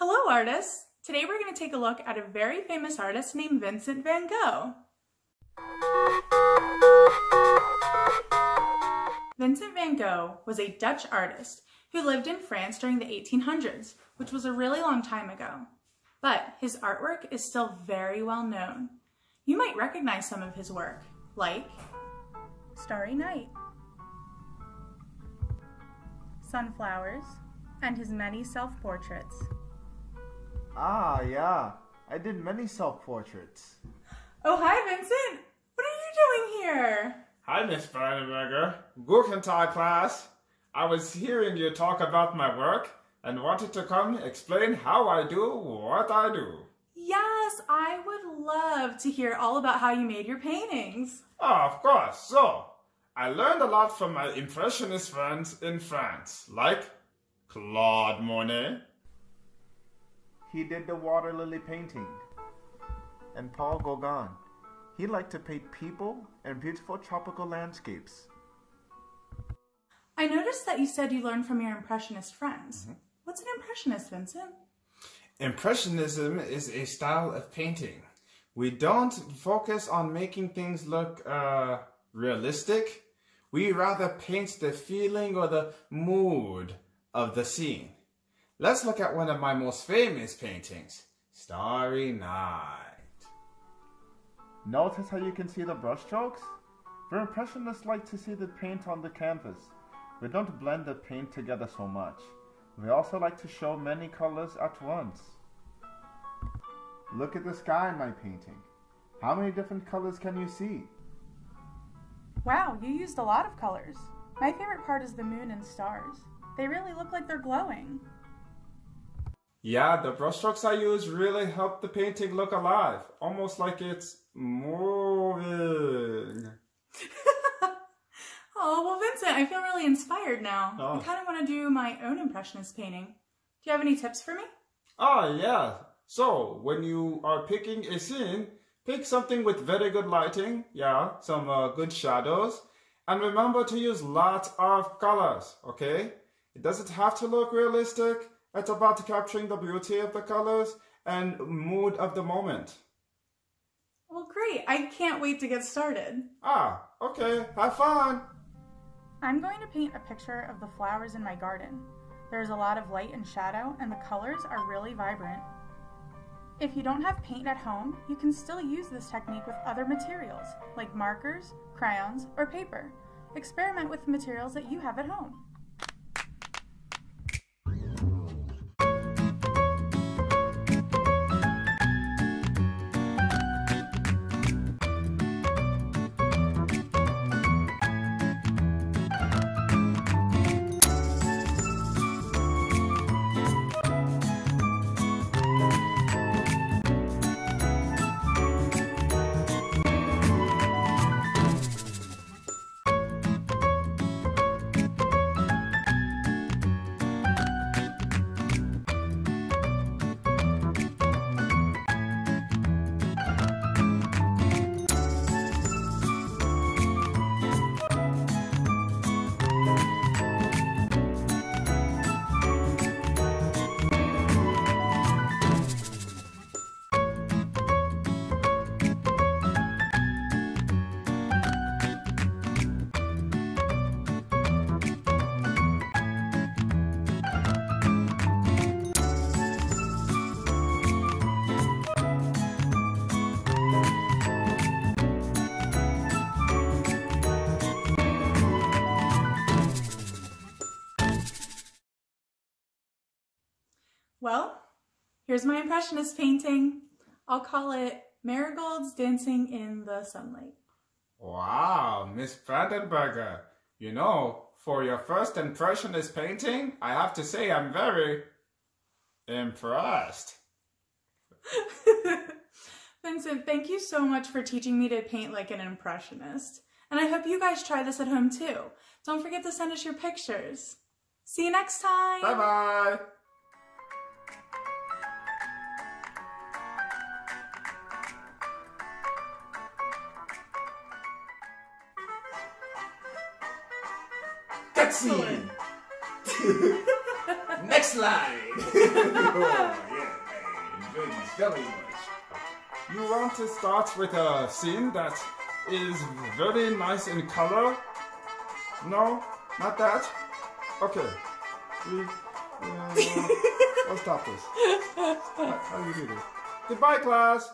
Hello, artists! Today we're going to take a look at a very famous artist named Vincent van Gogh. Vincent van Gogh was a Dutch artist who lived in France during the 1800s, which was a really long time ago. But his artwork is still very well known. You might recognize some of his work, like Starry Night, Sunflowers, and his many self-portraits. Ah, yeah. I did many self-portraits. Oh, hi, Vincent! What are you doing here? Hi, Miss Brandenberger. Guten Tag, class. I was hearing you talk about my work and wanted to come explain how I do what I do. Yes, I would love to hear all about how you made your paintings. Ah, of course. So, I learned a lot from my impressionist friends in France, like Claude Monet. He did the water lily painting. And Paul Gauguin. He liked to paint people and beautiful tropical landscapes. I noticed that you said you learned from your impressionist friends. Mm -hmm. What's an impressionist, Vincent? Impressionism is a style of painting. We don't focus on making things look uh, realistic. We rather paint the feeling or the mood of the scene. Let's look at one of my most famous paintings, Starry Night. Notice how you can see the brushstrokes? For impressionists like to see the paint on the canvas. We don't blend the paint together so much. We also like to show many colors at once. Look at the sky in my painting. How many different colors can you see? Wow, you used a lot of colors. My favorite part is the moon and stars. They really look like they're glowing. Yeah, the brushstrokes I use really help the painting look alive, almost like it's moving. oh, well, Vincent, I feel really inspired now. Oh. I kind of want to do my own Impressionist painting. Do you have any tips for me? Ah, yeah. So, when you are picking a scene, pick something with very good lighting, yeah, some uh, good shadows, and remember to use lots of colors, okay? It doesn't have to look realistic, it's about capturing the beauty of the colors and mood of the moment. Well, great. I can't wait to get started. Ah, okay. Have fun. I'm going to paint a picture of the flowers in my garden. There's a lot of light and shadow, and the colors are really vibrant. If you don't have paint at home, you can still use this technique with other materials, like markers, crayons, or paper. Experiment with materials that you have at home. Well, here's my Impressionist painting. I'll call it Marigolds Dancing in the Sunlight. Wow, Miss Brandenberger. You know, for your first Impressionist painting, I have to say I'm very impressed. Vincent, thank you so much for teaching me to paint like an Impressionist. And I hope you guys try this at home too. Don't forget to send us your pictures. See you next time. Bye-bye. Cutscene! Next line. oh, yeah, enjoy these very much. You want to start with a scene that is very nice in color? No, not that. Okay. We, uh, let's stop this. How, how do you do this? Goodbye, class.